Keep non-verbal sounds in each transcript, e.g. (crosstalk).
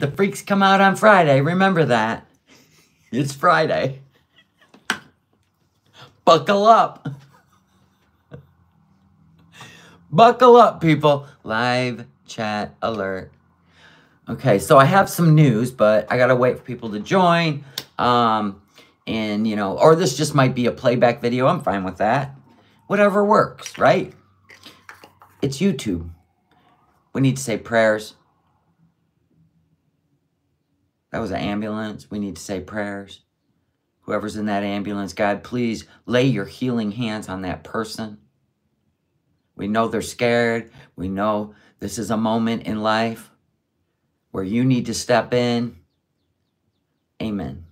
The freaks come out on Friday. Remember that. It's Friday. Buckle up. Buckle up, people. Live chat alert. Okay, so I have some news, but I gotta wait for people to join. Um, and you know, or this just might be a playback video. I'm fine with that. Whatever works, right? It's YouTube. We need to say prayers. That was an ambulance. We need to say prayers. Whoever's in that ambulance, God, please lay your healing hands on that person. We know they're scared. We know this is a moment in life where you need to step in. Amen.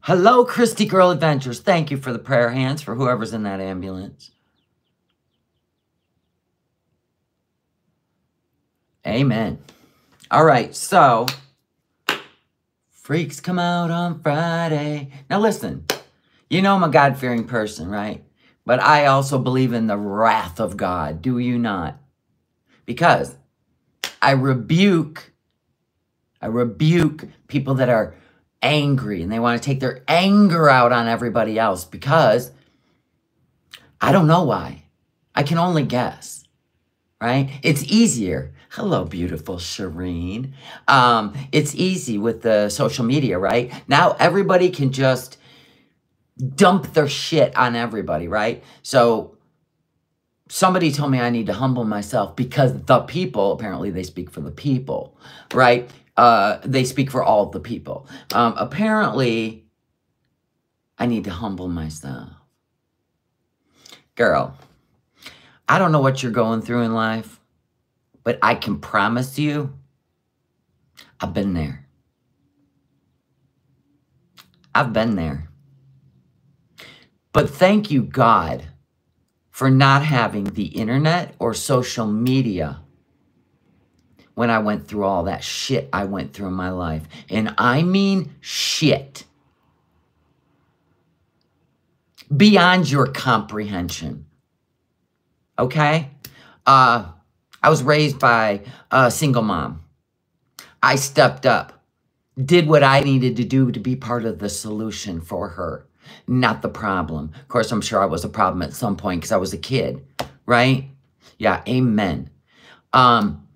Hello, Christy Girl Adventures. Thank you for the prayer hands for whoever's in that ambulance. Amen. All right, so freaks come out on Friday. Now listen, you know I'm a God fearing person, right? But I also believe in the wrath of God, do you not? Because I rebuke, I rebuke people that are angry and they want to take their anger out on everybody else because I don't know why. I can only guess, right? It's easier Hello, beautiful Shireen. Um, it's easy with the social media, right? Now everybody can just dump their shit on everybody, right? So somebody told me I need to humble myself because the people, apparently they speak for the people, right? Uh, they speak for all the people. Um, apparently, I need to humble myself. Girl, I don't know what you're going through in life. But I can promise you, I've been there. I've been there. But thank you, God, for not having the internet or social media when I went through all that shit I went through in my life. And I mean shit. Beyond your comprehension. Okay? Uh, I was raised by a single mom. I stepped up, did what I needed to do to be part of the solution for her, not the problem. Of course, I'm sure I was a problem at some point because I was a kid, right? Yeah, amen. Um,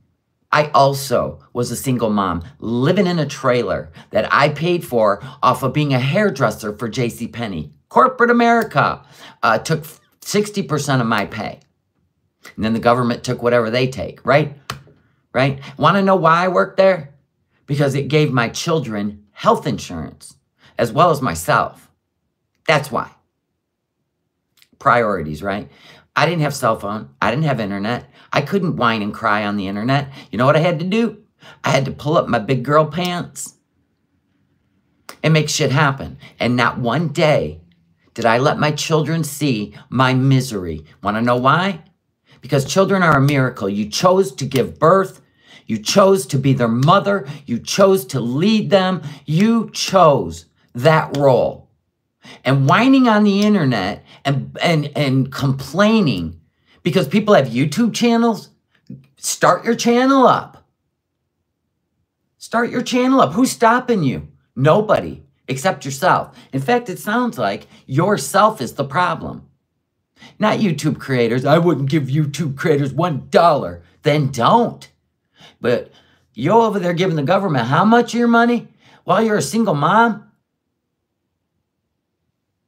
I also was a single mom living in a trailer that I paid for off of being a hairdresser for J.C. Penney. Corporate America uh, took 60% of my pay. And then the government took whatever they take, right? Right? Want to know why I worked there? Because it gave my children health insurance as well as myself. That's why. Priorities, right? I didn't have cell phone. I didn't have internet. I couldn't whine and cry on the internet. You know what I had to do? I had to pull up my big girl pants and make shit happen. And not one day did I let my children see my misery. Want to know why? Because children are a miracle. You chose to give birth. You chose to be their mother. You chose to lead them. You chose that role. And whining on the internet and, and, and complaining because people have YouTube channels, start your channel up. Start your channel up. Who's stopping you? Nobody except yourself. In fact, it sounds like yourself is the problem. Not YouTube creators. I wouldn't give YouTube creators one dollar. Then don't. But you're over there giving the government how much of your money while you're a single mom?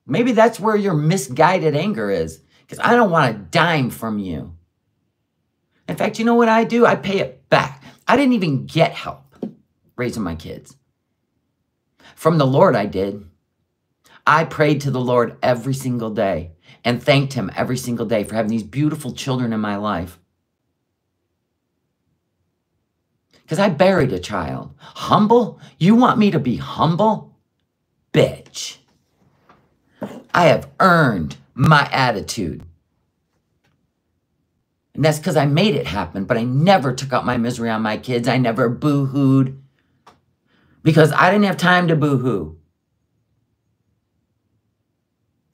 Maybe that's where your misguided anger is. Because I don't want a dime from you. In fact, you know what I do? I pay it back. I didn't even get help raising my kids. From the Lord, I did. I prayed to the Lord every single day and thanked him every single day for having these beautiful children in my life. Because I buried a child. Humble? You want me to be humble? Bitch. I have earned my attitude. And that's because I made it happen, but I never took out my misery on my kids. I never boo hooed because I didn't have time to boo hoo.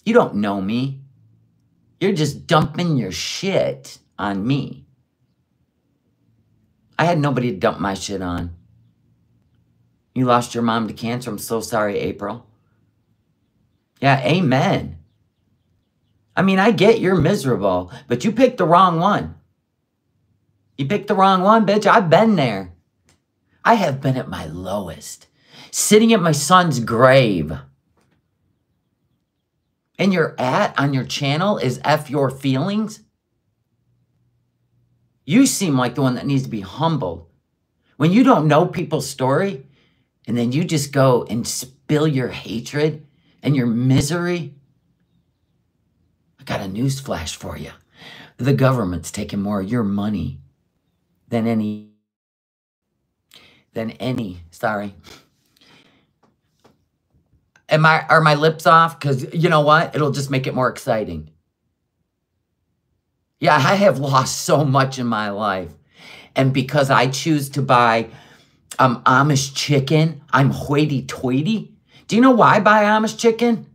You don't know me. You're just dumping your shit on me. I had nobody to dump my shit on. You lost your mom to cancer. I'm so sorry, April. Yeah, amen. I mean, I get you're miserable, but you picked the wrong one. You picked the wrong one, bitch. I've been there. I have been at my lowest, sitting at my son's grave. And your at on your channel is F your feelings? You seem like the one that needs to be humbled. When you don't know people's story and then you just go and spill your hatred and your misery, I got a news flash for you. The government's taking more of your money than any, than any, sorry. Am I, are my lips off? Because you know what? It'll just make it more exciting. Yeah, I have (laughs) lost so much in my life. And because I choose to buy um, Amish chicken, I'm hoity toity. Do you know why I buy Amish chicken?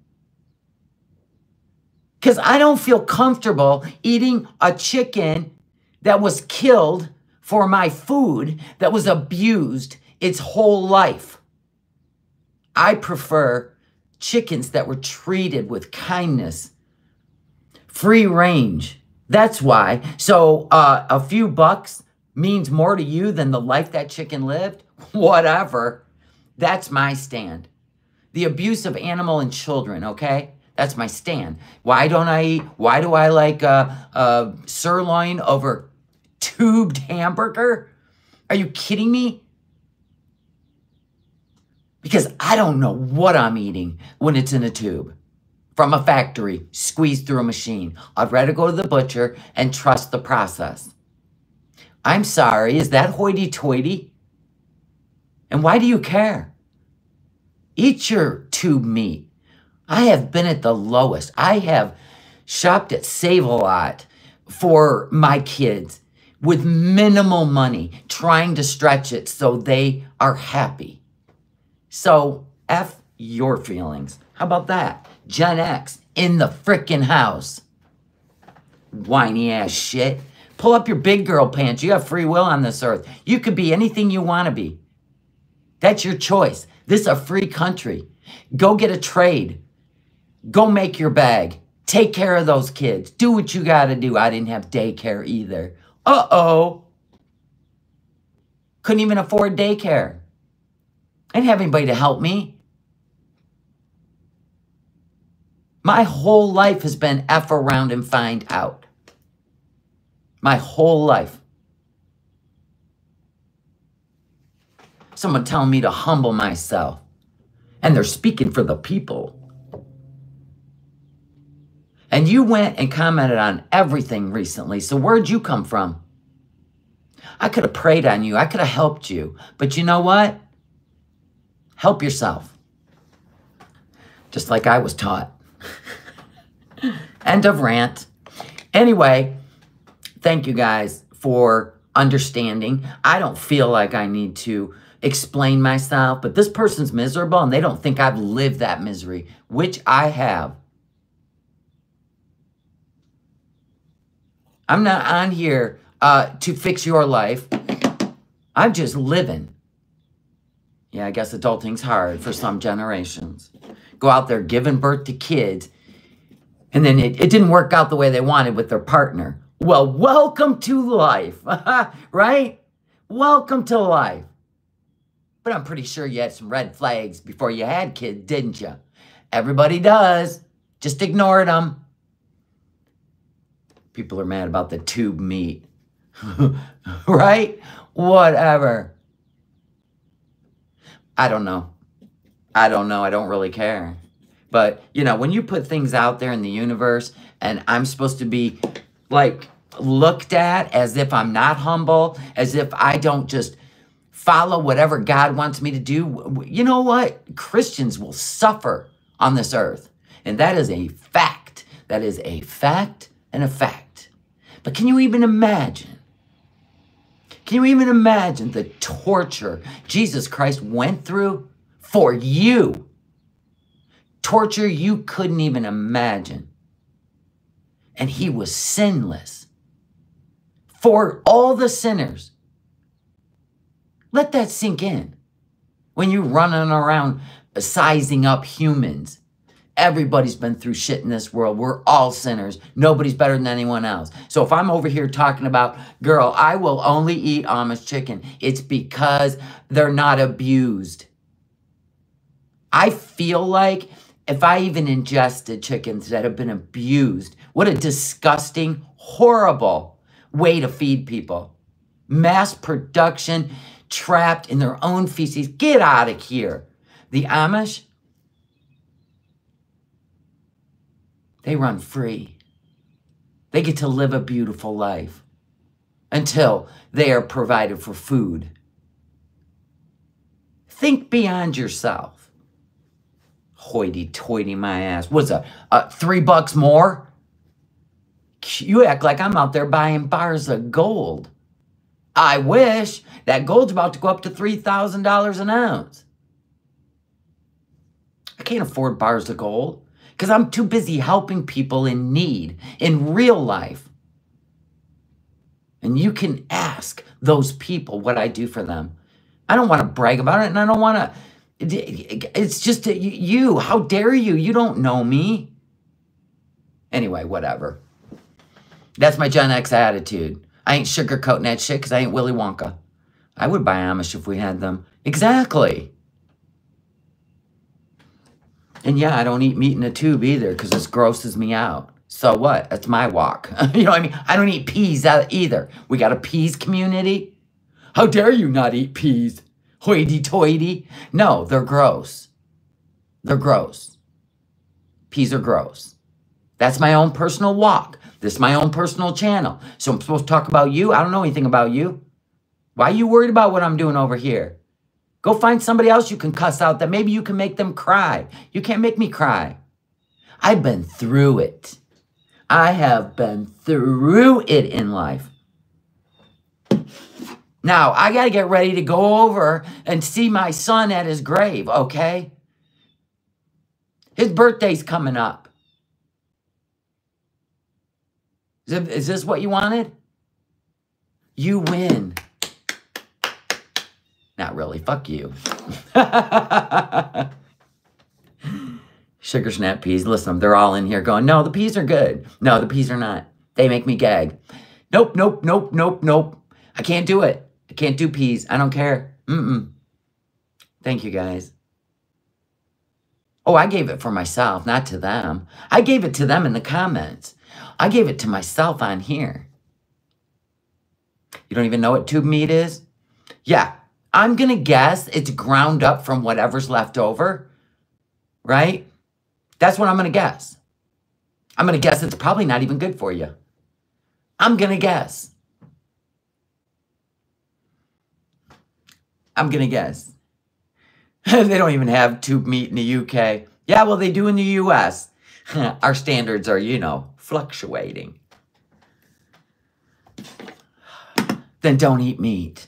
Because I don't feel comfortable eating a chicken that was killed for my food, that was abused its whole life. I prefer chickens that were treated with kindness, free range. That's why. So uh, a few bucks means more to you than the life that chicken lived? (laughs) Whatever. That's my stand. The abuse of animal and children, okay? That's my stand. Why don't I eat? Why do I like a, a sirloin over tubed hamburger? Are you kidding me? Because I don't know what I'm eating when it's in a tube from a factory, squeezed through a machine. I'd rather go to the butcher and trust the process. I'm sorry, is that hoity toity? And why do you care? Eat your tube meat. I have been at the lowest. I have shopped at Save a Lot for my kids with minimal money, trying to stretch it so they are happy. So, F your feelings. How about that? Gen X in the frickin' house. Whiny ass shit. Pull up your big girl pants. You have free will on this earth. You could be anything you want to be. That's your choice. This is a free country. Go get a trade. Go make your bag. Take care of those kids. Do what you got to do. I didn't have daycare either. Uh oh. Couldn't even afford daycare. I didn't have anybody to help me. My whole life has been F around and find out. My whole life. Someone telling me to humble myself. And they're speaking for the people. And you went and commented on everything recently. So where'd you come from? I could have prayed on you. I could have helped you. But you know what? Help yourself. Just like I was taught. End of rant. Anyway, thank you guys for understanding. I don't feel like I need to explain myself, but this person's miserable and they don't think I've lived that misery, which I have. I'm not on here uh, to fix your life. I'm just living. Yeah, I guess adulting's hard for some generations. Go out there giving birth to kids, and then it, it didn't work out the way they wanted with their partner. Well, welcome to life, (laughs) right? Welcome to life. But I'm pretty sure you had some red flags before you had kids, didn't you? Everybody does. Just ignored them. People are mad about the tube meat. (laughs) right? Whatever. I don't know. I don't know. I don't really care. But, you know, when you put things out there in the universe and I'm supposed to be like looked at as if I'm not humble, as if I don't just follow whatever God wants me to do, you know what? Christians will suffer on this earth. And that is a fact. That is a fact and a fact. But can you even imagine can you even imagine the torture Jesus Christ went through for you? Torture you couldn't even imagine. And he was sinless. For all the sinners, Let that sink in. When you're running around sizing up humans, everybody's been through shit in this world. We're all sinners. Nobody's better than anyone else. So if I'm over here talking about, girl, I will only eat Amish chicken, it's because they're not abused. I feel like if I even ingested chickens that have been abused, what a disgusting, horrible way to feed people. Mass production, trapped in their own feces. Get out of here. The Amish, they run free. They get to live a beautiful life until they are provided for food. Think beyond yourself. Hoity toity, my ass. What's that? Uh, three bucks more? You act like I'm out there buying bars of gold. I wish that gold's about to go up to $3,000 an ounce. I can't afford bars of gold because I'm too busy helping people in need in real life. And you can ask those people what I do for them. I don't want to brag about it and I don't want to. It's just uh, you. How dare you? You don't know me. Anyway, whatever. That's my Gen X attitude. I ain't sugarcoating that shit because I ain't Willy Wonka. I would buy Amish if we had them. Exactly. And yeah, I don't eat meat in a tube either because this grosses me out. So what? That's my walk. (laughs) you know what I mean? I don't eat peas either. We got a peas community. How dare you not eat peas? Hoity toity. No, they're gross. They're gross. Peas are gross. That's my own personal walk. This is my own personal channel. So I'm supposed to talk about you? I don't know anything about you. Why are you worried about what I'm doing over here? Go find somebody else you can cuss out that maybe you can make them cry. You can't make me cry. I've been through it. I have been through it in life. Now, I got to get ready to go over and see my son at his grave, okay? His birthday's coming up. Is, this what you wanted? You win. Not really. Fuck you. (laughs) Sugar snap peas. Listen, they're all in here going, no, the peas are good. No, the peas are not. They make me gag. Nope, nope, nope, nope, nope. I can't do it. I can't do peas. I don't care. Mm-mm. Thank you, guys. Oh, I gave it for myself, not to them. I gave it to them in the comments. I gave it to myself on here. You don't even know what tube meat is? Yeah, I'm going to guess it's ground up from whatever's left over, right? That's what I'm going to guess. I'm going to guess it's probably not even good for you. I'm going to guess. I'm going to guess. (laughs) they don't even have tube meat in the UK. Yeah, well, they do in the US. (laughs) Our standards are, you know, fluctuating. Then don't eat meat.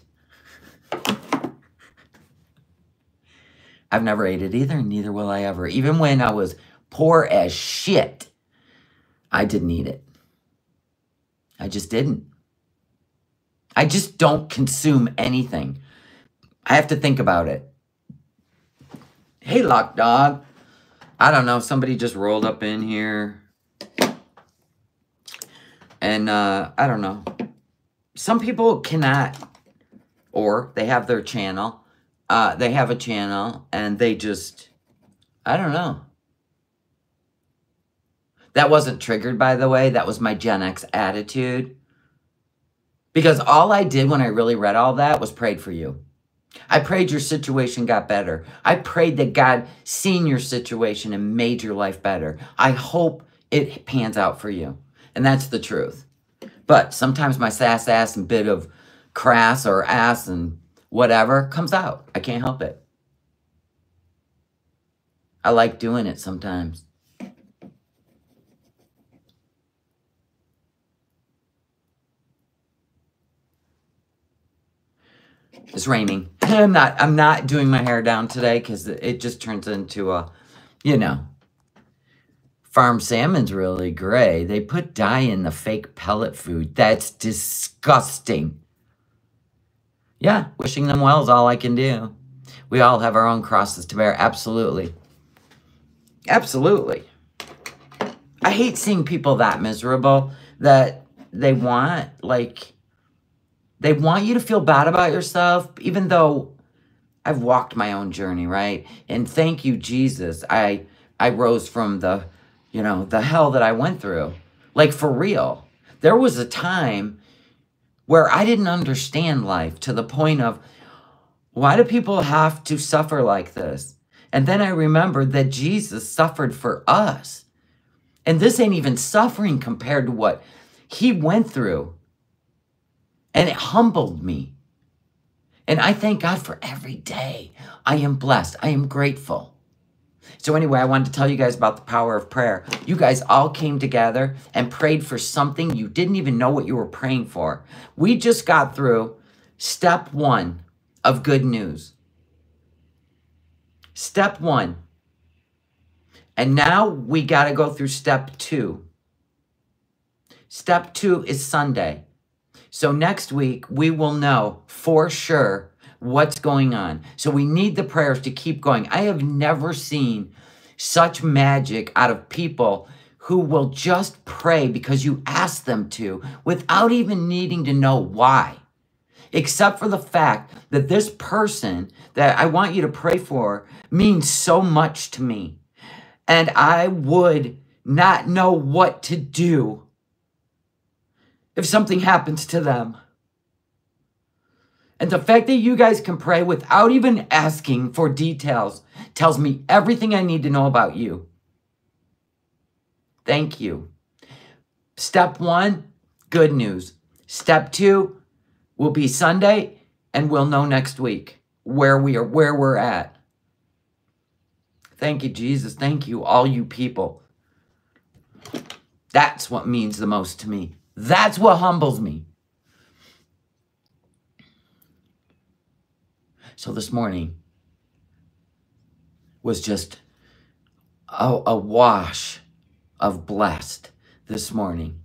I've never ate it either, neither will I ever. Even when I was poor as shit, I didn't eat it. I just didn't. I just don't consume anything. I have to think about it. Hey, Lock Dog. I don't know. Somebody just rolled up in here. And uh, I don't know. Some people cannot, or they have their channel uh, they have a channel and they just, I don't know. That wasn't triggered, by the way. That was my Gen X attitude. Because all I did when I really read all that was prayed for you. I prayed your situation got better. I prayed that God seen your situation and made your life better. I hope it pans out for you. And that's the truth. But sometimes my sass ass and bit of crass or ass and whatever comes out. I can't help it. I like doing it sometimes. It's raining. (laughs) I'm not I'm not doing my hair down today because it just turns into a, you know, farm salmon's really gray. They put dye in the fake pellet food. That's disgusting. Yeah, wishing them well is all I can do. We all have our own crosses to bear. Absolutely. Absolutely. I hate seeing people that miserable that they want, like, they want you to feel bad about yourself, even though I've walked my own journey, right? And thank you, Jesus. I I rose from the, you know, the hell that I went through. Like for real. There was a time where I didn't understand life to the point of why do people have to suffer like this? And then I remembered that Jesus suffered for us. And this ain't even suffering compared to what he went through. And it humbled me. And I thank God for every day. I am blessed. I am grateful. So, anyway, I wanted to tell you guys about the power of prayer. You guys all came together and prayed for something you didn't even know what you were praying for. We just got through step one of good news. Step one. And now we got to go through step two. Step two is Sunday. So next week, we will know for sure what's going on. So we need the prayers to keep going. I have never seen such magic out of people who will just pray because you ask them to without even needing to know why. Except for the fact that this person that I want you to pray for means so much to me. And I would not know what to do if something happens to them. And the fact that you guys can pray without even asking for details tells me everything I need to know about you. Thank you. Step one, good news. Step two will be Sunday, and we'll know next week where we are, where we're at. Thank you, Jesus. Thank you, all you people. That's what means the most to me. That's what humbles me. So this morning was just a, a wash of blessed this morning.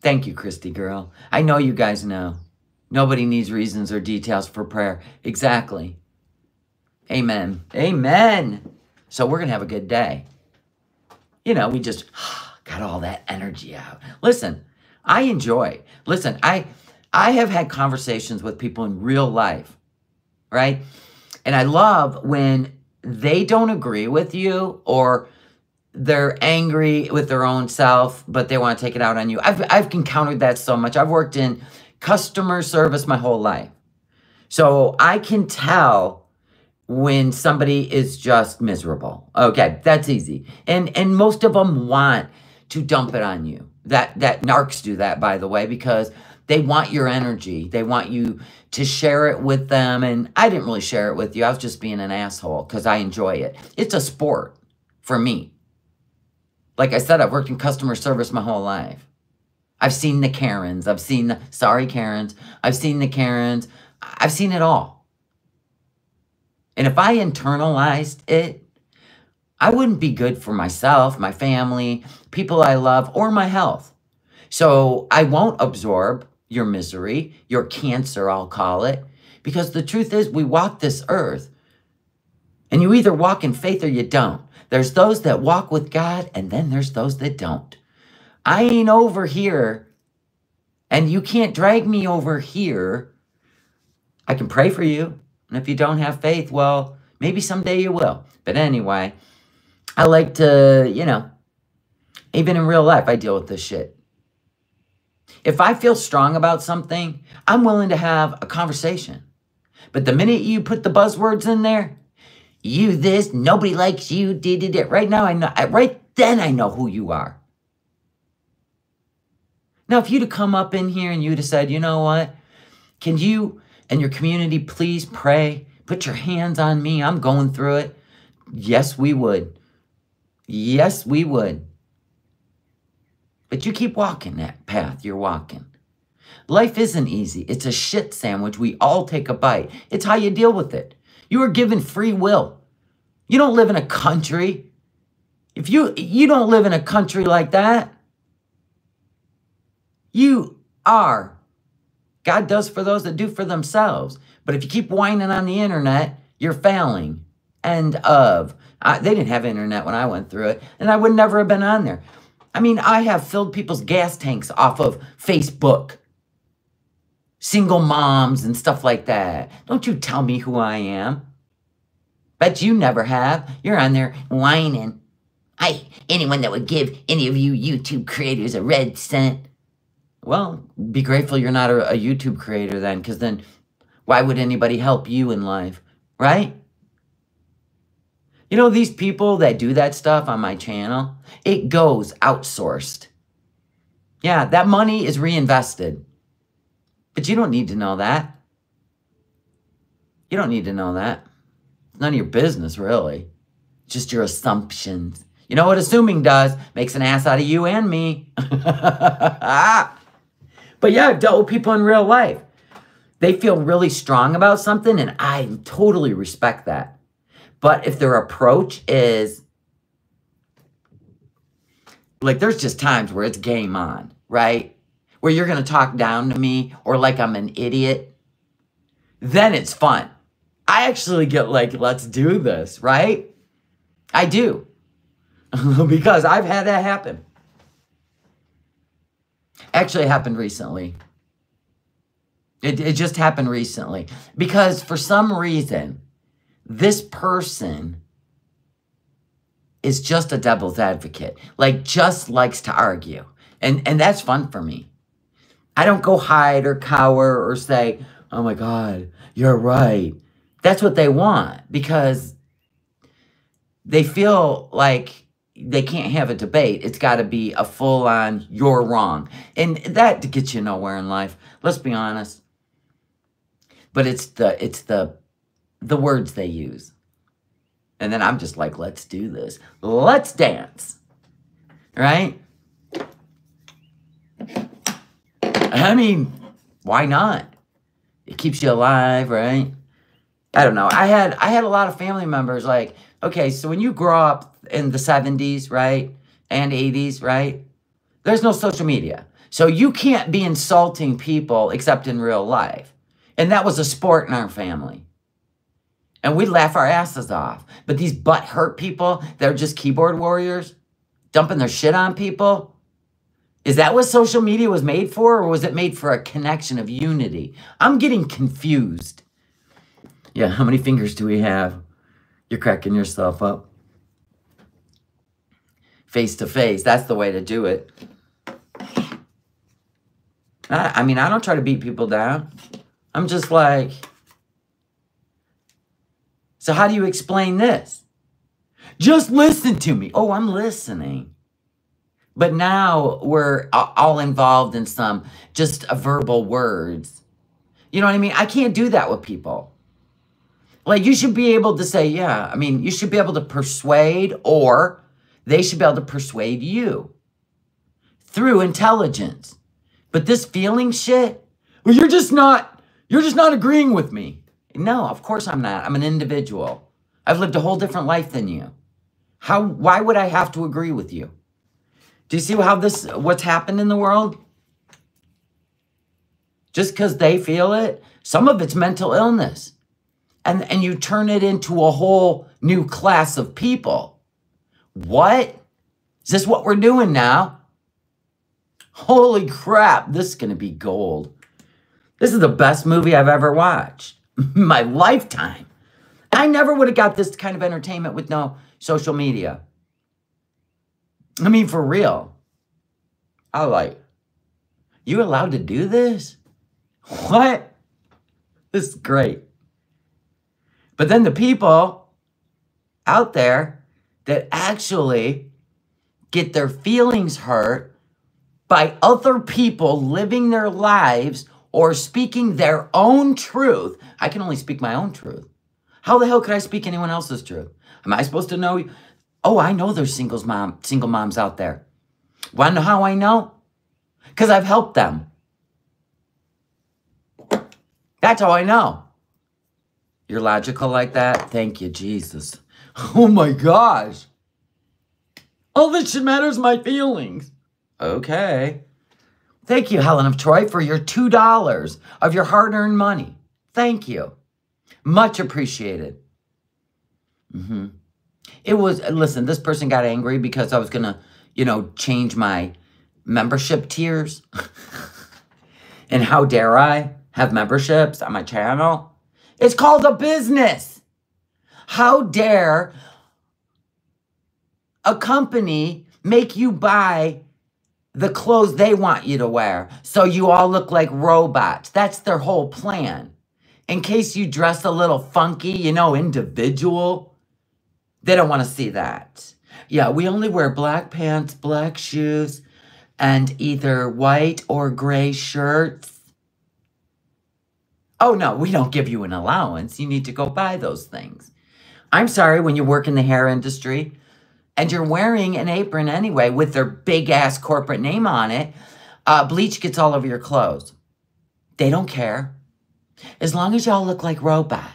Thank you, Christy girl. I know you guys know. Nobody needs reasons or details for prayer. Exactly. Amen. Amen. So we're going to have a good day. You know, we just (sighs) got all that energy out. Listen, I enjoy. Listen, I I have had conversations with people in real life, right? And I love when they don't agree with you or they're angry with their own self, but they want to take it out on you. I've I've encountered that so much. I've worked in customer service my whole life. So I can tell when somebody is just miserable. Okay, that's easy. And and most of them want to dump it on you. That that narcs do that by the way because they want your energy. They want you to share it with them and I didn't really share it with you. I was just being an asshole cuz I enjoy it. It's a sport for me. Like I said, I've worked in customer service my whole life. I've seen the Karens. I've seen the sorry Karens. I've seen the Karens. I've seen it all. And if I internalized it, I wouldn't be good for myself, my family, people I love, or my health. So I won't absorb your misery, your cancer, I'll call it, because the truth is, we walk this earth and you either walk in faith or you don't. There's those that walk with God, and then there's those that don't. I ain't over here, and you can't drag me over here. I can pray for you. And if you don't have faith, well, maybe someday you will. But anyway, I like to, you know, even in real life, I deal with this shit. If I feel strong about something, I'm willing to have a conversation. But the minute you put the buzzwords in there, you this, nobody likes you, did it. Right now, I know, right then I know who you are. Now, if you'd have come up in here and you'd have said, you know what, can you and your community, please pray. Put your hands on me. I'm going through it. Yes, we would. Yes, we would. But you keep walking that path you're walking. Life isn't easy. It's a shit sandwich. We all take a bite. It's how you deal with it. You are given free will. You don't live in a country. If you you don't live in a country like that, You are. God does for those that do for themselves. But if you keep whining on the internet, you're failing. End of. I, they didn't have internet when I went through it, and I would never have been on there. I mean, I have filled people's gas tanks off of Facebook, single moms and stuff like that. Don't you tell me who I am. Bet you never have. You're on there whining. I anyone that would give any of you YouTube creators a red cent. Well, be grateful you're not a, a YouTube creator then, because then why would anybody help you in life, right? You know, these people that do that stuff on my channel, it goes outsourced. Yeah, that money is reinvested. But you don't need to know that. You don't need to know that. It's none of your business, really. Just your assumptions. You know what assuming does? Makes an ass out of you and me. (laughs) but yeah, I've dealt with people in real life. They feel really strong about something, and I totally respect that. But if their approach is like, there's just times where it's game on, right? Where you're going to talk down to me or like I'm an idiot, then it's fun. I actually get like, let's do this, right? I do. (laughs) because I've had that happen. Actually, happened recently. It, it just happened recently. Because for some reason, this person is just a devil's advocate, like just likes to argue. And and that's fun for me. I don't go hide or cower or say, "Oh my god, you're right." That's what they want because they feel like they can't have a debate. It's got to be a full on you're wrong. And that gets you nowhere in life. Let's be honest. But it's the it's the the words they use. And then I'm just like, let's do this. Let's dance. Right? I mean, why not? It keeps you alive, right? I don't know. I had I had a lot of family members like, okay, so when you grow up in the 70s, right? And 80s, right? There's no social media. So you can't be insulting people except in real life. And that was a sport in our family and we laugh our asses off. But these butt hurt people that are just keyboard warriors, dumping their shit on people, is that what social media was made for, or was it made for a connection of unity? I'm getting confused. Yeah, how many fingers do we have? You're cracking yourself up. Face to face, that's the way to do it. I, I mean, I don't try to beat people down. I'm just like, so, how do you explain this? Just listen to me. Oh, I'm listening. But now we're all involved in some just verbal words. You know what I mean? I can't do that with people. Like, you should be able to say, yeah, I mean, you should be able to persuade, or they should be able to persuade you through intelligence. But this feeling shit, well, you're just not, you're just not agreeing with me. No, of course I'm not. I'm an individual. I've lived a whole different life than you. How why would I have to agree with you? Do you see how this what's happened in the world? Just cuz they feel it, some of it's mental illness. And and you turn it into a whole new class of people. What? Is this what we're doing now? Holy crap, this is going to be gold. This is the best movie I've ever watched. My lifetime. I never would have got this kind of entertainment with no social media. I mean, for real. I was like, you allowed to do this? What? This is great. But then the people out there that actually get their feelings hurt by other people living their lives or speaking their own truth. I can only speak my own truth. How the hell could I speak anyone else's truth? Am I supposed to know? Oh, I know there's singles mom, single moms out there. Want to know how I know? Because I've helped them. That's how I know. You're logical like that? Thank you, Jesus. (laughs) Oh my gosh. All that should matter is my feelings. Okay. Thank you, Helen of Troy, for your $2 of your hard earned money. Thank you. Much appreciated. Mm-hmm. It was, listen, this person got angry because I was going to, you know, change my membership tiers. (laughs) and how dare I have memberships on my channel? It's called a business. How dare a company make you buy the clothes they want you to wear so you all look like robots? That's their whole plan. In case you dress a little funky, you know, individual, they don't want to see that. Yeah, we only wear black pants, black shoes, and either white or gray shirts. Oh, no, we don't give you an allowance. You need to go buy those things. I'm sorry when you work in the hair industry and you're wearing an apron anyway with their big ass corporate name on it, uh, bleach gets all over your clothes. They don't care. As long as y'all look like robots.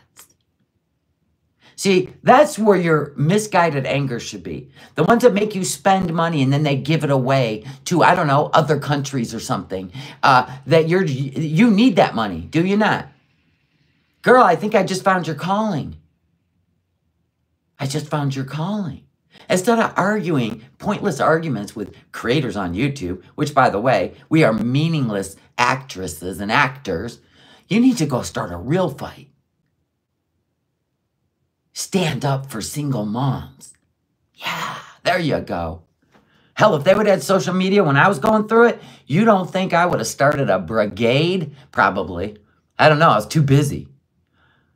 See, that's where your misguided anger should be. The ones that make you spend money and then they give it away to, I don't know, other countries or something. Uh, that you're, you need that money, do you not? Girl, I think I just found your calling. I just found your calling. Instead of arguing pointless arguments with creators on YouTube, which, by the way, we are meaningless actresses and actors, you need to go start a real fight. Stand up for single moms. Yeah, there you go. Hell, if they would have had social media when I was going through it, you don't think I would have started a brigade? Probably. I don't know. I was too busy.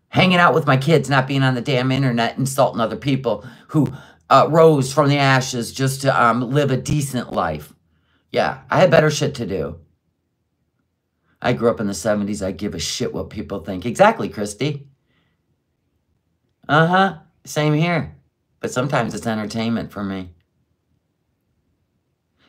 Hanging out with my kids, not being on the damn internet, insulting other people who uh, rose from the ashes just to um, live a decent life. Yeah, I had better shit to do. I grew up in the 70s. I give a shit what people think. Exactly, Christy. Uh huh. Same here. But sometimes it's entertainment for me.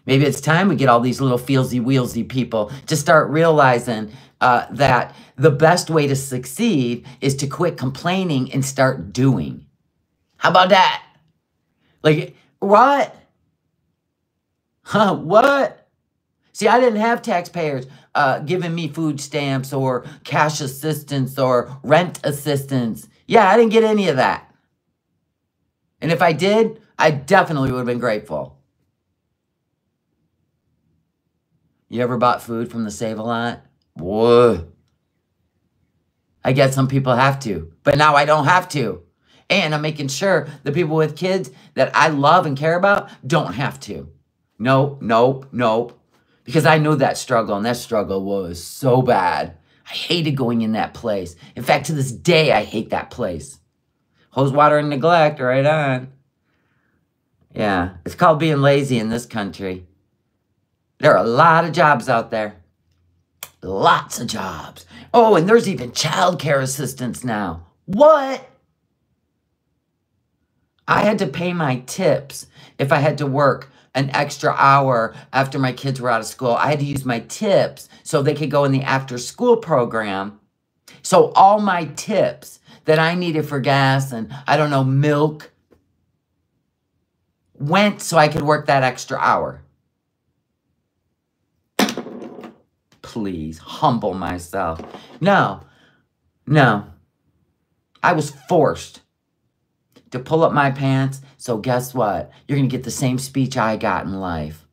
Maybe it's time we get all these little feelsy wheelsy people to start realizing uh, that the best way to succeed is to quit complaining and start doing. How about that? Like, what? Huh, what? See, I didn't have taxpayers uh, giving me food stamps or cash assistance or rent assistance. Yeah, I didn't get any of that. And if I did, I definitely would have been grateful. You ever bought food from the Save a Lot? Whoa. I guess some people have to, but now I don't have to. And I'm making sure the people with kids that I love and care about don't have to. Nope, nope, nope. Because I know that struggle, and that struggle was so bad. I hated going in that place. In fact, to this day, I hate that place. Hose water and neglect, right on. Yeah, it's called being lazy in this country. There are a lot of jobs out there. Lots of jobs. Oh, and there's even child care assistance now. What? I had to pay my tips if I had to work an extra hour after my kids were out of school. I had to use my tips so they could go in the after school program. So all my tips that I needed for gas and I don't know, milk went so I could work that extra hour. Please humble myself. No, no. I was forced to pull up my pants. So guess what? You're going to get the same speech I got in life.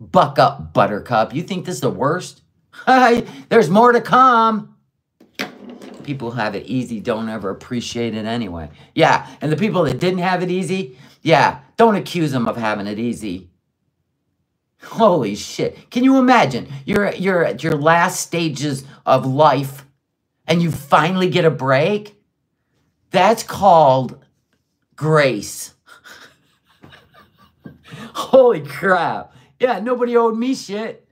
Buck up, buttercup. You think this is the worst? (laughs) There's more to come. People who have it easy don't ever appreciate it anyway. Yeah, and the people that didn't have it easy, yeah, don't accuse them of having it easy. Holy shit. Can you imagine? You're, you're at your last stages of life and you finally get a break? That's called grace. (laughs) Holy crap. Yeah, nobody owed me shit.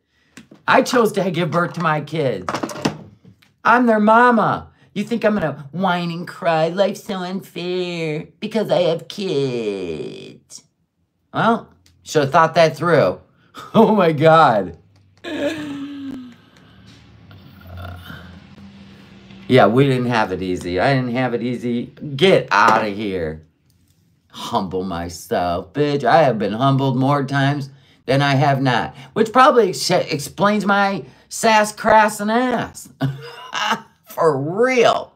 I chose to give birth to my kids. I'm their mama. You think I'm gonna whine and cry? Life's so unfair because I have kids. Well, should have thought that through. (laughs) Oh my God. (sighs) Yeah, we didn't have it easy. I didn't have it easy. Get out of here humble myself. Bitch, I have been humbled more times than I have not, which probably ex- explains my sass, crass, and ass. (laughs) For real.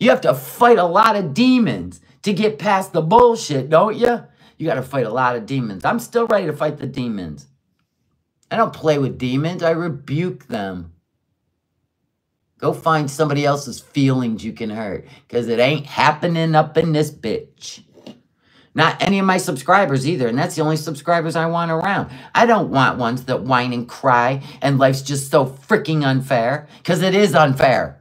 You have to fight a lot of demons to get past the bullshit, don't you? You got to fight a lot of demons. I'm still ready to fight the demons. I don't play with demons, I rebuke them. Go find somebody else's feelings you can hurt because it ain't happening up in this bitch. Not any of my subscribers either, and that's the only subscribers I want around. I don't want ones that whine and cry and life's just so freaking unfair because it is unfair.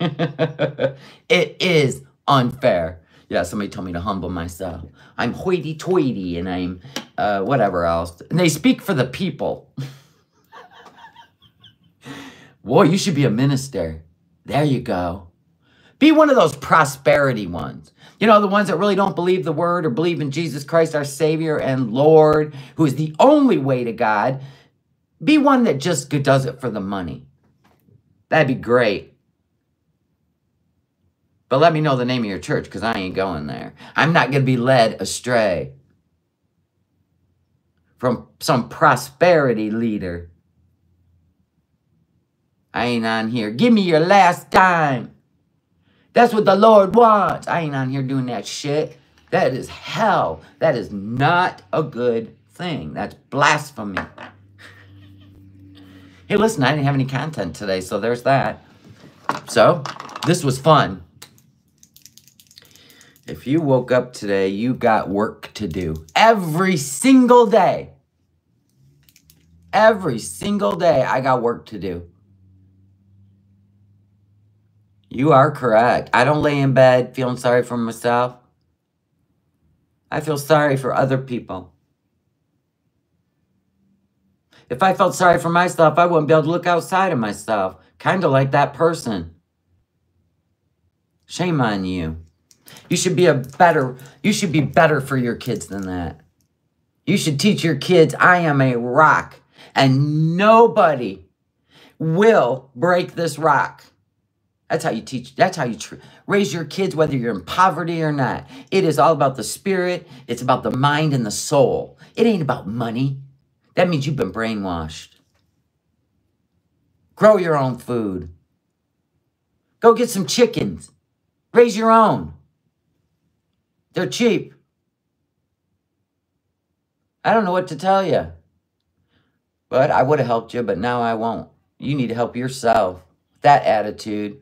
(laughs) it is unfair. Yeah, somebody told me to humble myself. I'm hoity-toity and I'm uh, whatever else. And they speak for the people. (laughs) Boy, you should be a minister. There you go. Be one of those prosperity ones. You know, the ones that really don't believe the word or believe in Jesus Christ, our Savior and Lord, who is the only way to God. Be one that just does it for the money. That'd be great. But let me know the name of your church because I ain't going there. I'm not going to be led astray from some prosperity leader. I ain't on here. Give me your last dime. That's what the Lord wants. I ain't on here doing that shit. That is hell. That is not a good thing. That's blasphemy. hey, listen, I didn't have any content today, so there's that. So, this was fun. If you woke up today, you got work to do. Every single day. Every single day, I got work to do. You are correct. I don't lay in bed feeling sorry for myself. I feel sorry for other people. If I felt sorry for myself, I wouldn't be able to look outside of myself. Kind of like that person. Shame on you. You should be a better, you should be better for your kids than that. You should teach your kids, I am a rock and nobody will break this rock. That's how you teach, that's how you raise your kids, whether you're in poverty or not. It is all about the spirit, it's about the mind and the soul. It ain't about money. That means you've been brainwashed. Grow your own food. Go get some chickens. Raise your own. They're cheap. I don't know what to tell you. But I would have helped you, but now I won't. You need to help yourself. That attitude.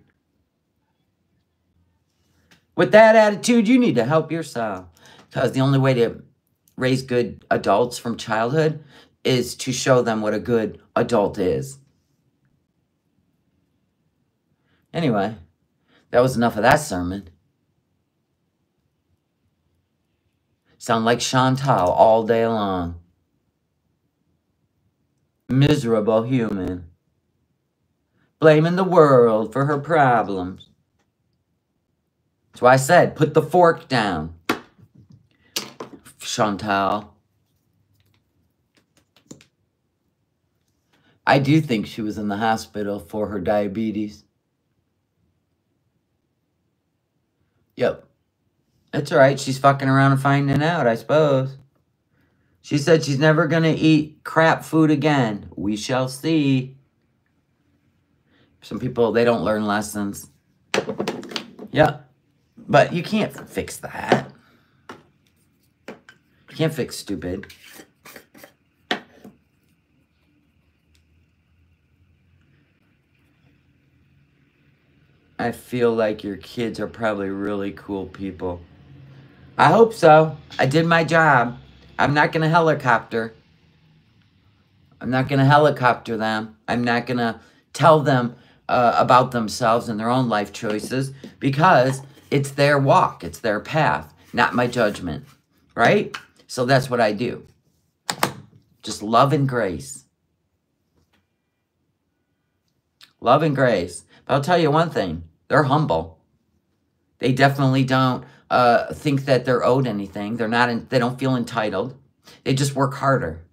With that attitude, you need to help yourself. Because the only way to raise good adults from childhood is to show them what a good adult is. Anyway, that was enough of that sermon. Sound like Chantal all day long. Miserable human. Blaming the world for her problems. That's why I said, put the fork down. Chantal. I do think she was in the hospital for her diabetes. Yep. It's all right. She's fucking around and finding out, I suppose. She said she's never going to eat crap food again. We shall see. Some people, they don't learn lessons. Yeah. But you can't fix that. You can't fix stupid. I feel like your kids are probably really cool people. I hope so. I did my job. I'm not going to helicopter. I'm not going to helicopter them. I'm not going to tell them uh, about themselves and their own life choices because it's their walk, it's their path, not my judgment, right? So that's what I do. Just love and grace. Love and grace. But I'll tell you one thing they're humble. They definitely don't uh, think that they're owed anything. They're not. In, they don't feel entitled. They just work harder,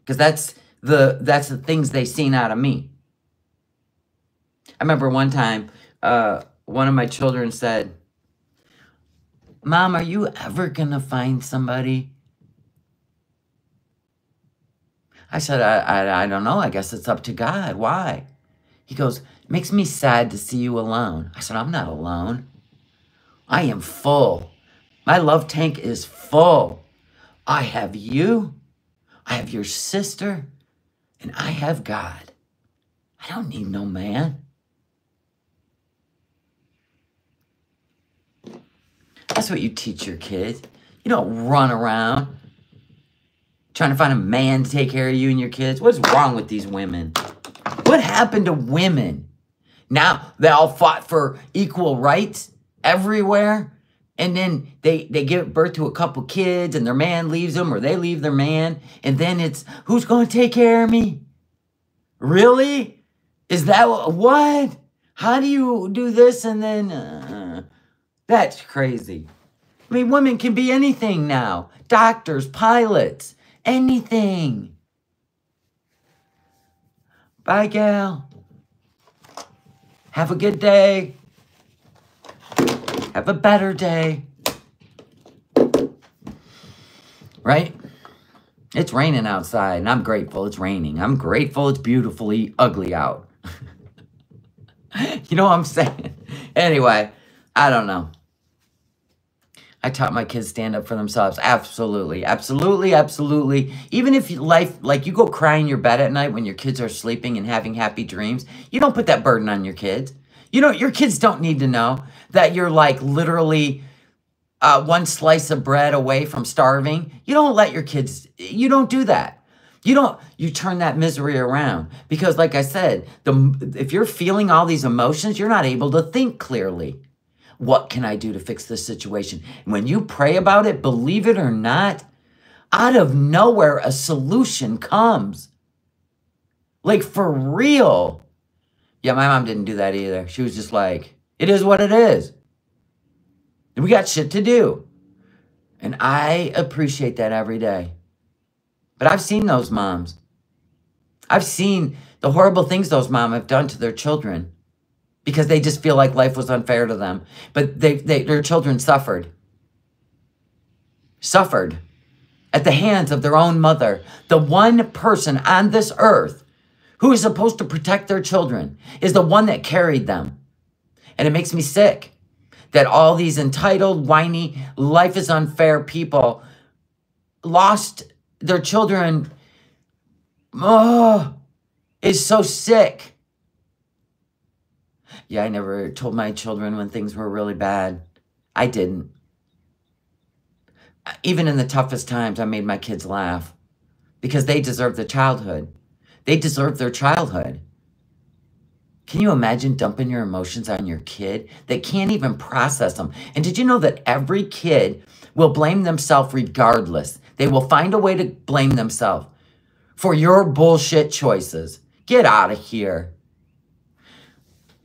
because that's the that's the things they seen out of me. I remember one time, uh, one of my children said, "Mom, are you ever gonna find somebody I said, I, I, I don't know. I guess it's up to God. Why? He goes, makes me sad to see you alone. I said, I'm not alone. I am full. My love tank is full. I have you. I have your sister. And I have God. I don't need no man. That's what you teach your kids. You don't run around trying to find a man to take care of you and your kids. What's wrong with these women? What happened to women? Now they all fought for equal rights everywhere. And then they, they give birth to a couple kids and their man leaves them or they leave their man. And then it's, who's going to take care of me? Really? Is that what? How do you do this and then... Uh, that's crazy. I mean, women can be anything now. Doctors, pilots, anything. Bye, gal. Have a good day. Have a better day. Right? It's raining outside, and I'm grateful it's raining. I'm grateful it's beautifully ugly out. (laughs) you know what I'm saying? (laughs) Anyway, I don't know. I taught my kids stand up for themselves. Absolutely. Absolutely. Absolutely. Even if life, like you go cry in your bed at night when your kids are sleeping and having happy dreams, you don't put that burden on your kids. You know, your kids don't need to know that you're like literally uh, one slice of bread away from starving. You don't let your kids, you don't do that. You don't, you turn that misery around because like I said, the, if you're feeling all these emotions, you're not able to think clearly. What can I do to fix this situation? When you pray about it, believe it or not, out of nowhere, a solution comes. Like for real. Yeah, my mom didn't do that either. She was just like, it is what it is. We got shit to do. And I appreciate that every day. But I've seen those moms. I've seen the horrible things those moms have done to their children because they just feel like life was unfair to them. But they, they their children suffered. Suffered at the hands of their own mother. The one person on this earth who is supposed to protect their children is the one that carried them. And it makes me sick that all these entitled, whiny, life is unfair people lost their children. Oh, is so sick. Yeah, I never told my children when things were really bad. I didn't. Even in the toughest times, I made my kids laugh because they deserve the childhood. They deserve their childhood. Can you imagine dumping your emotions on your kid? They can't even process them. And did you know that every kid will blame themselves regardless? They will find a way to blame themselves for your bullshit choices. Get out of here.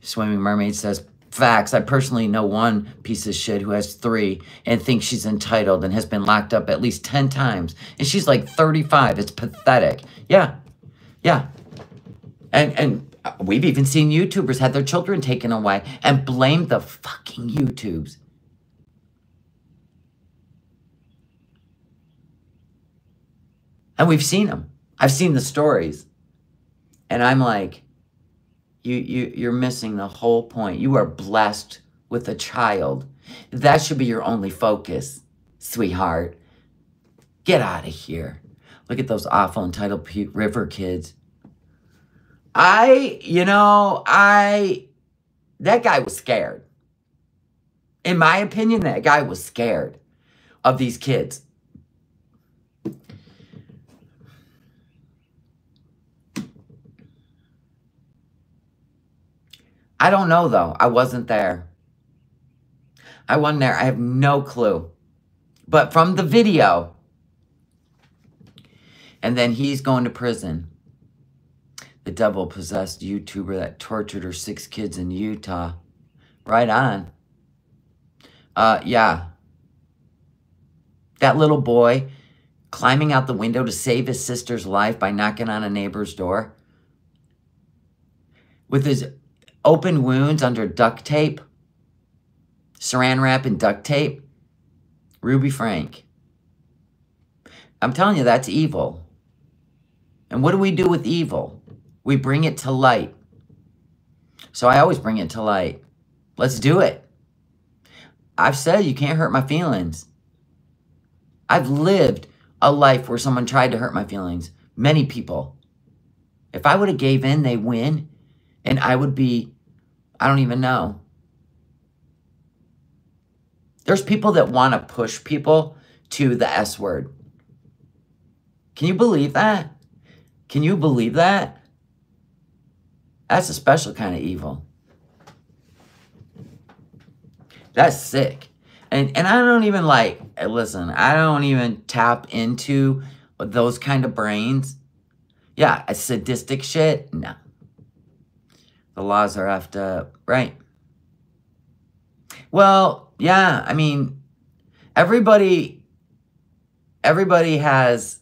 Swimming Mermaid says, Facts. I personally know one piece of shit who has three and thinks she's entitled and has been locked up at least 10 times. And she's like 35. It's pathetic. Yeah. Yeah. And, and uh, we've even seen YouTubers had their children taken away and blame the fucking YouTubes. And we've seen them. I've seen the stories. And I'm like, you, you, you're missing the whole point. You are blessed with a child. That should be your only focus, sweetheart. Get out of here. Look at those awful entitled river kids. I, you know, I, that guy was scared. In my opinion, that guy was scared of these kids. I don't know though. I wasn't there. I wasn't there. I have no clue. But from the video, and then he's going to prison. The devil possessed YouTuber that tortured her six kids in Utah. Right on. Uh, yeah. That little boy climbing out the window to save his sister's life by knocking on a neighbor's door with his open wounds under duct tape, saran wrap and duct tape. Ruby Frank. I'm telling you, that's evil. And what do we do with evil? We bring it to light. So I always bring it to light. Let's do it. I've said you can't hurt my feelings. I've lived a life where someone tried to hurt my feelings. Many people. If I would have gave in, they win. And I would be, I don't even know. There's people that want to push people to the S word. Can you believe that? Can you believe that? That's a special kind of evil. That's sick. And and I don't even like eh, listen, I don't even tap into those kind of brains. Yeah, a sadistic shit? No. The laws are up, right? Well, yeah, I mean, everybody everybody has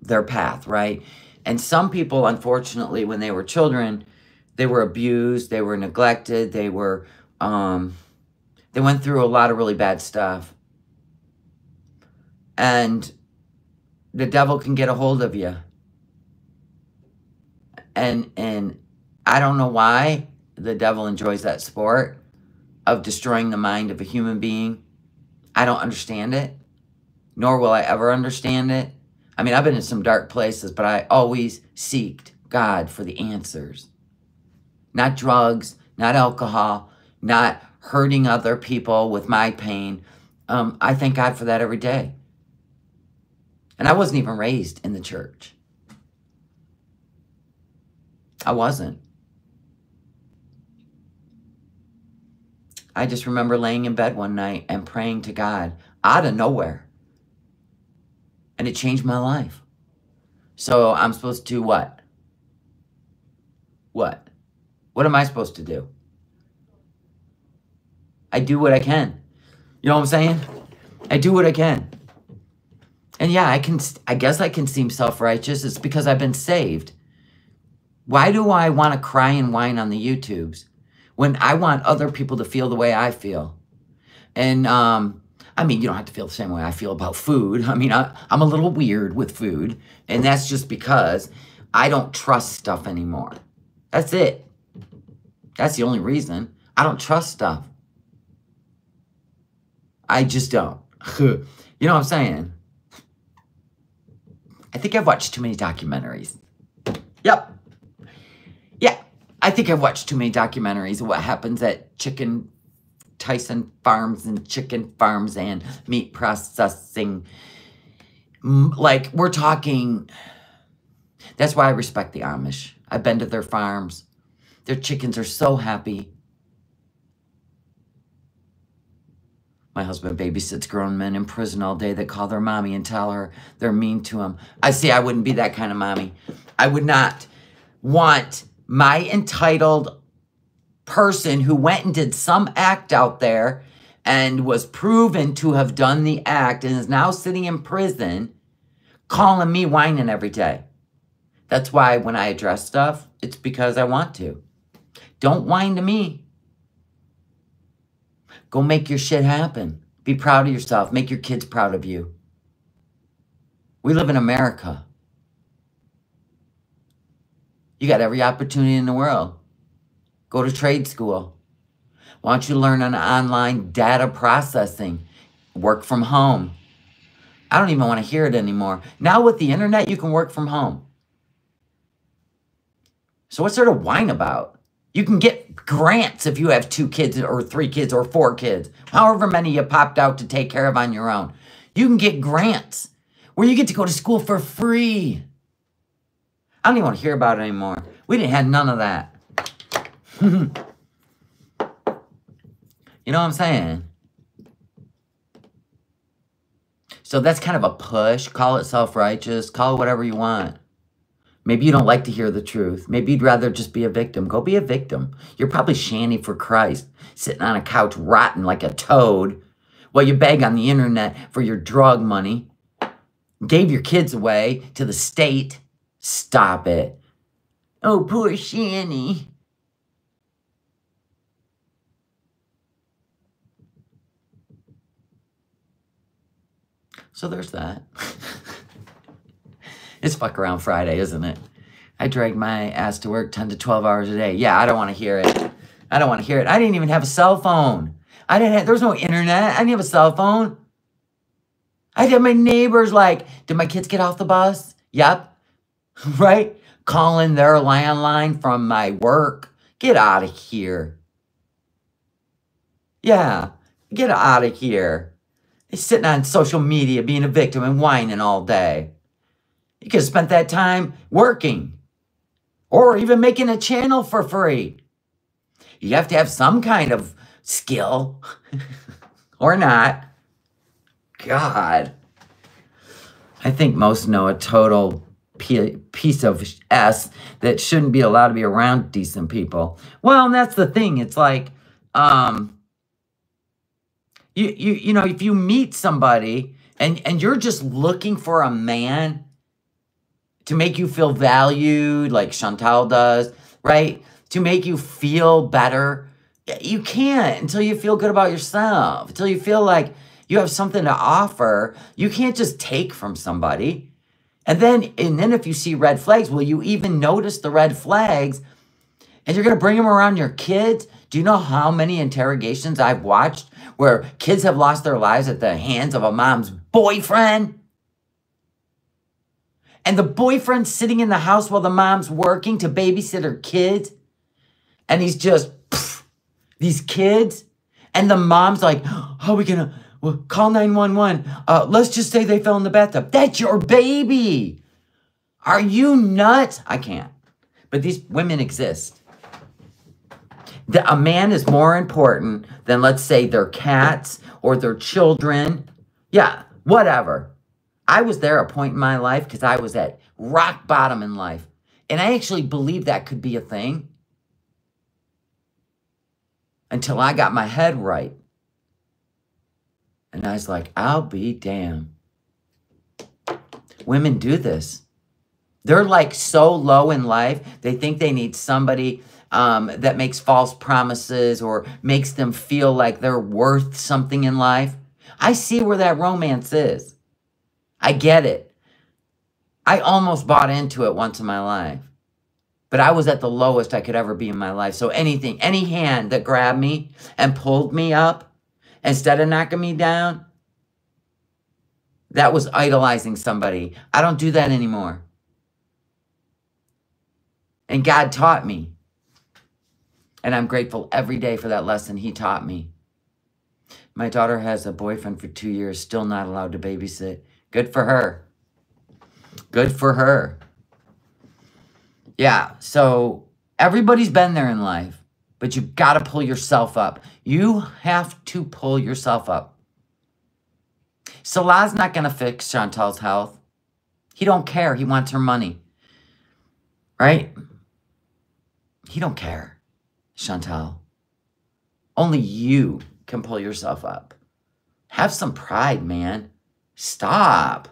their path, right? And some people, unfortunately, when they were children, they were abused, they were neglected, they were, um, they went through a lot of really bad stuff. And the devil can get a hold of you. And, and I don't know why the devil enjoys that sport of destroying the mind of a human being. I don't understand it, nor will I ever understand it. I mean, I've been in some dark places, but I always seeked God for the answers. Not drugs, not alcohol, not hurting other people with my pain. Um, I thank God for that every day. And I wasn't even raised in the church. I wasn't. I just remember laying in bed one night and praying to God out of nowhere and it changed my life. So I'm supposed to what? What? What am I supposed to do? I do what I can. You know what I'm saying? I do what I can. And yeah, I can I guess I can seem self-righteous. It's because I've been saved. Why do I want to cry and whine on the YouTubes when I want other people to feel the way I feel? And um I mean, you don't have to feel the same way I feel about food. I mean, I, I'm a little weird with food, and that's just because I don't trust stuff anymore. That's it. That's the only reason. I don't trust stuff. I just don't. (laughs) you know what I'm saying? I think I've watched too many documentaries. Yep. Yeah, I think I've watched too many documentaries of what happens at chicken Tyson farms and chicken farms and meat processing. Like, we're talking. That's why I respect the Amish. I've been to their farms. Their chickens are so happy. My husband babysits grown men in prison all day that call their mommy and tell her they're mean to him. I see I wouldn't be that kind of mommy. I would not want my entitled person who went and did some act out there and was proven to have done the act and is now sitting in prison calling me whining every day. That's why when I address stuff, it's because I want to. Don't whine to me. Go make your shit happen. Be proud of yourself. Make your kids proud of you. We live in America. You got every opportunity in the world. Go to trade school. Why don't you learn on online data processing? Work from home. I don't even want to hear it anymore. Now with the internet, you can work from home. So what's there to whine about? You can get grants if you have two kids or three kids or four kids, however many you popped out to take care of on your own. You can get grants where you get to go to school for free. I don't even want to hear about it anymore. We didn't have none of that. (laughs) you know what I'm saying? So that's kind of a push. Call it self-righteous. Call it whatever you want. Maybe you don't like to hear the truth. Maybe you'd rather just be a victim. Go be a victim. You're probably shanty for Christ, sitting on a couch rotting like a toad while you beg on the internet for your drug money. Gave your kids away to the state. Stop it. Oh, poor Shanny. So there's that. (laughs) It's fuck around Friday, isn't it? I dragged my ass to work 10 to 12 hours a day. Yeah, I don't want to hear it. I don't want to hear it. I didn't even have a cell phone. I didn't have, there was no internet. I didn't have a cell phone. I had my neighbors like, did my kids get off the bus? Yep. (laughs) right? Calling their landline from my work. Get out of here. Yeah, get out of here. They're sitting on social media being a victim and whining all day. You could have spent that time working or even making a channel for free. You have to have some kind of skill (laughs) or not. God. I think most know a total piece of S that shouldn't be allowed to be around decent people. Well, and that's the thing. It's like, um, you, you, you know, if you meet somebody and, and you're just looking for a man to make you feel valued, like Chantal does, right? To make you feel better. You can't until you feel good about yourself, until you feel like you have something to offer. You can't just take from somebody. And then, and then if you see red flags, will you even notice the red flags? And you're going to bring them around your kids? Do you know how many interrogations I've watched where kids have lost their lives at the hands of a mom's boyfriend? and the boyfriend's sitting in the house while the mom's working to babysit her kids. And he's just, these kids. And the mom's like, how are we gonna well, call 911? Uh, let's just say they fell in the bathtub. That's your baby. Are you nuts? I can't. But these women exist. The, a man is more important than, let's say, their cats or their children. Yeah, whatever. I was there a point in my life because I was at rock bottom in life. And I actually believed that could be a thing until I got my head right. And I was like, I'll be damned. Women do this. They're like so low in life, they think they need somebody um, that makes false promises or makes them feel like they're worth something in life. I see where that romance is. I get it. I almost bought into it once in my life. But I was at the lowest I could ever be in my life. So anything, any hand that grabbed me and pulled me up instead of knocking me down, that was idolizing somebody. I don't do that anymore. And God taught me. And I'm grateful every day for that lesson he taught me. My daughter has a boyfriend for two years, still not allowed to babysit. Good for her. Good for her. Yeah, so everybody's been there in life, but you've got to pull yourself up. You have to pull yourself up. Salah's not going to fix Chantal's health. He don't care. He wants her money. Right? He don't care, Chantal. Only you can pull yourself up. Have some pride, man. Stop.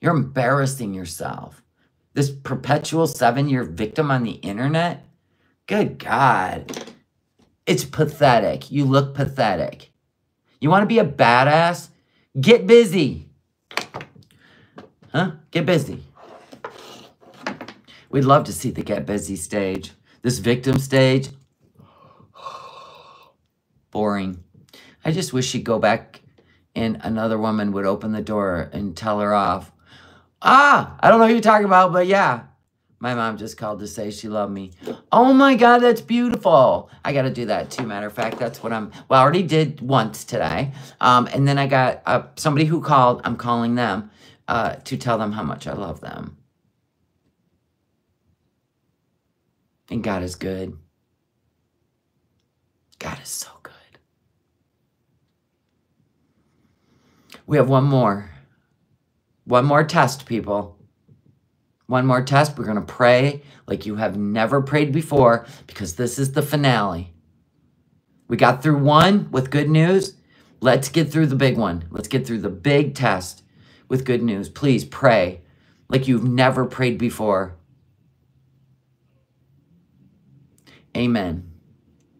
You're embarrassing yourself. This perpetual seven year victim on the internet? Good God. It's pathetic. You look pathetic. You want to be a badass? Get busy. Huh? Get busy. We'd love to see the get busy stage. This victim stage, (sighs) boring. I just wish she'd go back and another woman would open the door and tell her off. Ah, I don't know who you're talking about, but yeah. My mom just called to say she loved me. Oh my God, that's beautiful. I got to do that too. Matter of fact, that's what I'm, well, I already did once today. Um, and then I got uh, somebody who called, I'm calling them uh, to tell them how much I love them. And God is good. God is so good. We have one more. One more test, people. One more test. We're going to pray like you have never prayed before because this is the finale. We got through one with good news. Let's get through the big one. Let's get through the big test with good news. Please pray like you've never prayed before. Amen.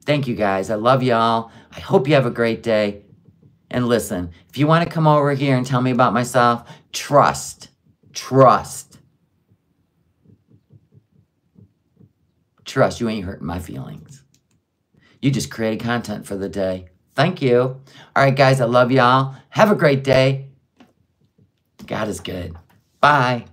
Thank you guys. I love y'all. I hope you have a great day. And listen, if you want to come over here and tell me about myself, trust, trust Trust you ain't hurting my feelings. You just created content for the day. Thank you. All right, guys, I love y'all. Have a great day. God is good. Bye.